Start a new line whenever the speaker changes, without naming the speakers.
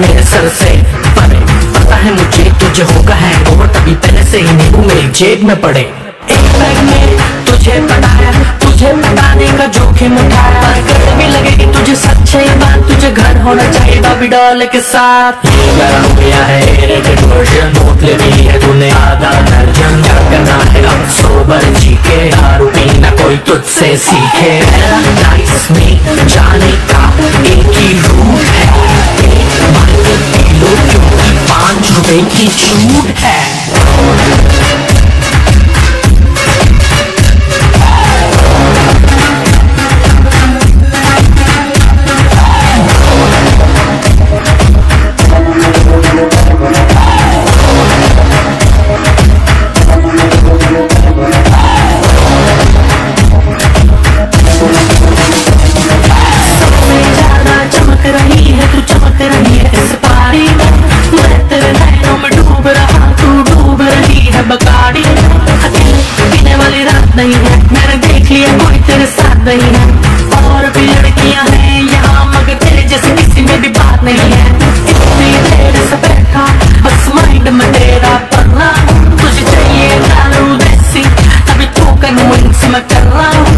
मेरे सर से पर पता है मुझे तुझे होगा है और तभी पहले से ही नींबू मेरे जेब में पड़े। एक बैग में तुझे पता है तुझे बताने का जोखिम उठाया। भी लगेगी तुझे सच्चे बात, तुझे घर होना चाहिए बाबी डॉल के साथ। हो गया है है। तूने आधा दर्जन करना है। अब सोबर जी के दारू पीना कोई तुझसे सीखे। जाने की छूट है रही है तू चमक रही है इस पारी में। मैं तेरे बकाड़ी अकेले पीने वाली रात नहीं है। मैंने देख लिया, कोई तेरे साथ नहीं है। और भी लड़कियाँ हैं यहाँ, मगर तेरे जैसे किसी में भी बात नहीं है। इतनी देर से बैठा, बस माइंड में तेरा पढ़ना। तुझे चाहिए दारू देसी, तभी तू कन्विंस मैं कर रहा हूँ